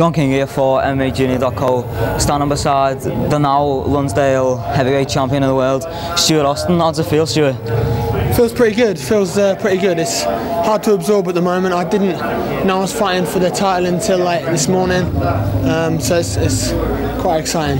John King here for MMAJunior.co, standing beside the now Lonsdale heavyweight champion of the world, Stuart Austin. How does it feel, Stuart? Feels pretty good. Feels uh, pretty good. It's hard to absorb at the moment. I didn't know I was fighting for the title until like this morning, um, so it's, it's quite exciting.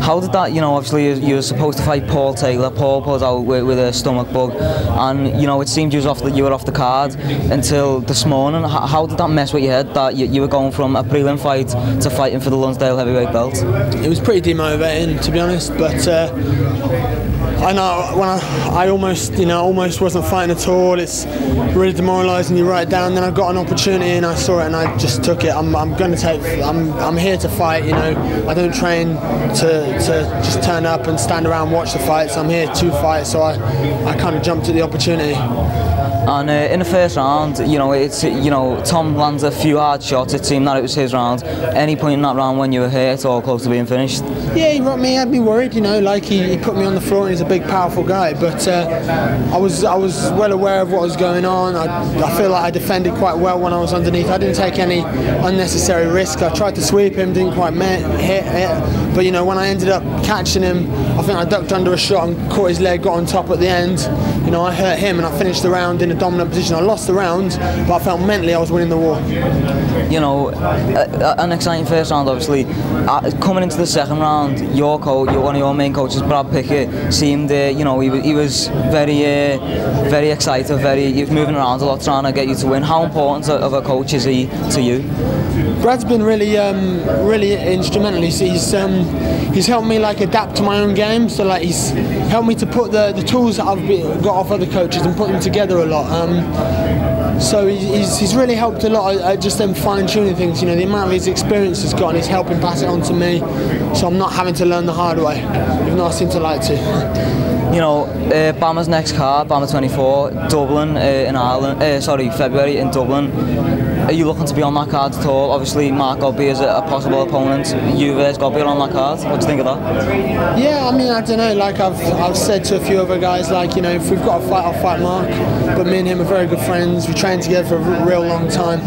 How did that, you know, obviously you, were supposed to fight Paul Taylor. Paul pulled out with, with a stomach bug, and you know it seemed you was off the, you were off the card until this morning. How, how did that mess with your head that you, you were going from a prelim fight to fighting for the Lonsdale heavyweight belt? It was pretty demotivating to be honest, but uh, I know when I, I almost, you know, almost wasn't fighting at all. It's really demoralising. You write it down. Then I got an opportunity and I saw it and I just took it. I'm, I'm going to take. I'm, I'm here to fight. You know, I don't train to, to just turn up and stand around and watch the fights. I'm here to fight. So I, I kind of jumped at the opportunity. And uh, in the first round, you know, it's you know Tom lands a few hard shots. It seemed that it was his round. Any point in that round when you were hurt or close to being finished? Yeah, he rocked me. I'd be worried. You know, like he, he put me on the floor. and He's a big, powerful guy. But uh, I was I was well aware of what was going on. I, I feel like I defended quite well when I was underneath. I didn't take any unnecessary risk. I tried to sweep him, didn't quite met, hit, hit. But you know, when I ended up catching him, I think I ducked under a shot and caught his leg, got on top at the end. You know, I hurt him and I finished the round in a dominant position. I lost the round, but I felt mentally I was winning the war. You know, an exciting first round, obviously. Uh, coming into the second round, your coach, one of your main coaches, Brad Pickett, seemed, uh, you know, he, he was very, uh, very excited, very, he was moving around a lot, trying to get you to win. How important of a coach is he to you? Brad's been really, um, really instrumental. He's, he's, um, he's helped me like adapt to my own game. So like he's helped me to put the, the tools that I've got off other coaches and put them together a lot. Um, so he's, he's really helped a lot at just them fine tuning things. You know, the amount of his experience has got he's helping pass it on to me. So I'm not having to learn the hard way, even though I seem to like to. You know, uh, BAMMA's next card, Bama 24, Dublin uh, in Ireland, uh, sorry, February in Dublin. Are you looking to be on that card at all? Obviously, Mark Godbeer is a, a possible opponent. You versus Godbeer on that card. What do you think of that? Yeah, I mean, I don't know. Like I've, I've said to a few other guys, like you know, if we've got a fight, I'll fight Mark. But me and him are very good friends. We trained together for a real long time.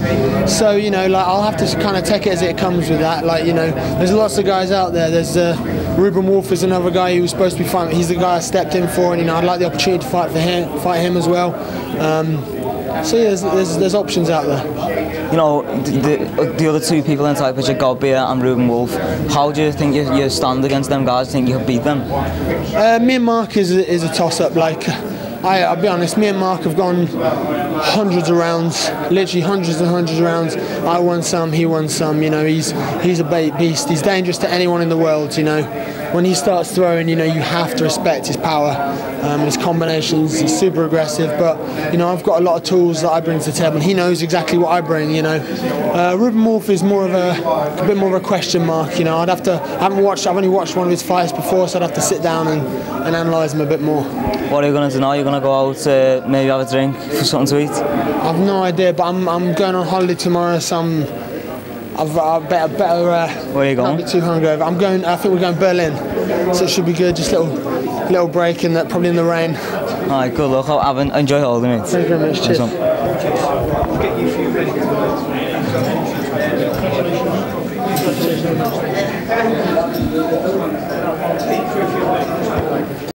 So you know, like I'll have to kind of take it as it comes with that. Like you know, there's lots of guys out there. There's uh, Ruben Wolf is another guy who was supposed to be fighting. He's the guy I stepped in for, and you know, I'd like the opportunity to fight for him, fight him as well. Um, so yeah, there's, there's, there's options out there you know, the, the other two people in the type, which are Godbeer and Ruben Wolf, how do you think you, you stand against them guys? think you could beat them? Uh, me and Mark is, is a toss-up. Like, I, I'll be honest, me and Mark have gone hundreds of rounds, literally hundreds and hundreds of rounds. I won some, he won some. You know, he's he's a beast. He's dangerous to anyone in the world. You know, when he starts throwing, you know, you have to respect his power, um, his combinations. He's super aggressive, but you know, I've got a lot of tools that I bring to the table, and he knows exactly what I bring. You know, uh, Ruben Wolf is more of a, a bit more of a question mark. You know, I'd have to. I haven't watched. I've only watched one of his fights before, so I'd have to sit down and, and analyse him a bit more. What are you going to do now? You're going to go out, uh, maybe have a drink for something to eat? I've no idea, but I'm, I'm going on holiday tomorrow, so I'm I've uh, better, better. Uh, Where are you going? Not be too hungover. I'm going. I think we're going Berlin, so it should be good. Just little, little break in that, probably in the rain. All right, good luck. Have an, enjoy holding it. Thank you very much. Cheers. Nice